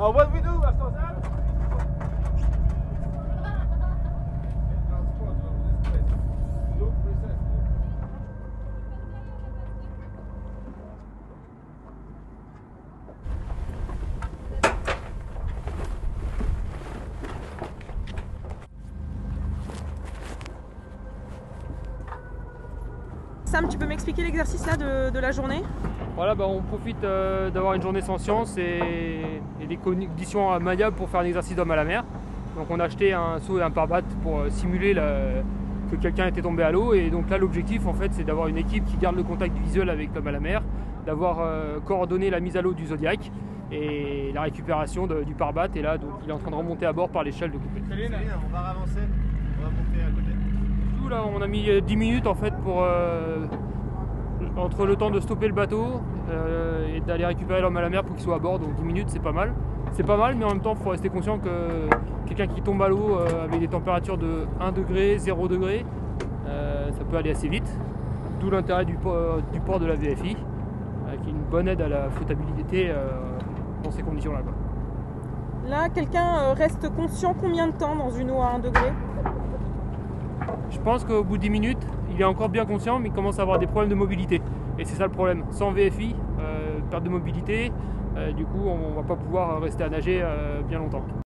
Uh, what we do? That? Sam, tu peux m'expliquer l'exercice là de, de la journée? Voilà, bah, on profite euh, d'avoir une journée sans science et, et des conditions maniables pour faire un exercice d'homme à la mer. Donc on a acheté un seau et un pare pour euh, simuler la- que quelqu'un était tombé à l'eau. Et donc là l'objectif en fait c'est d'avoir une équipe qui garde le contact visuel avec l'homme à la mer, d'avoir euh, coordonné la mise à l'eau du Zodiac et la récupération de- du pare Et là donc il est en train de remonter à bord par l'échelle de coupé. On va ravancer. On va monter à côté. Tout là, on a mis euh, 10 minutes en fait pour euh, entre le temps de stopper le bateau euh, et d'aller récupérer l'homme à la mer pour qu'il soit à bord. Donc 10 minutes, c'est pas mal. C'est pas mal, mais en même temps, il faut rester conscient que quelqu'un qui tombe à l'eau euh, avec des températures de 1 degré, 0 degré, euh, ça peut aller assez vite. D'où l'intérêt du, port- du port de la VFI, qui est une bonne aide à la flottabilité dans ces conditions-là. Là, quelqu'un reste conscient combien de temps dans une eau à 1 degré? Je pense qu'au bout de 10 minutes, il est encore bien conscient, mais il commence à avoir des problèmes de mobilité. Et c'est ça le problème. Sans VFI, euh, perte de mobilité, euh, du coup, on ne va pas pouvoir rester à nager euh, bien longtemps.